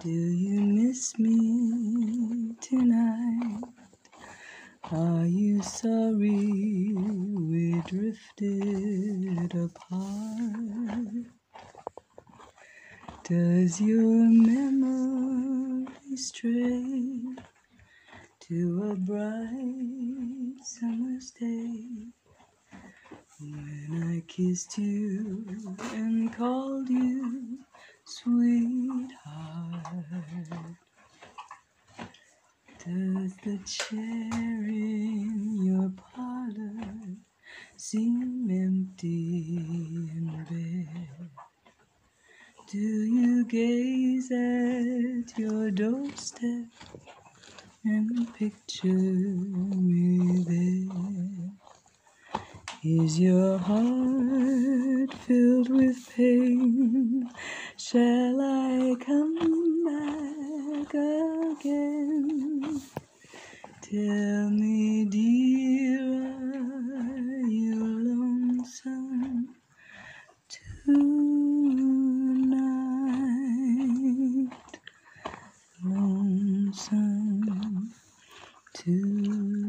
Do you miss me tonight? Are you sorry we drifted apart? Does your memory stray to a bright summer's day when I kissed you and called you sweetheart? Does the chair in your parlor seem empty and bare? Do you gaze at your doorstep and picture me there? Is your heart filled with pain? Shall I come back again? Tell me, dear, are you lonesome tonight? Lonesome tonight.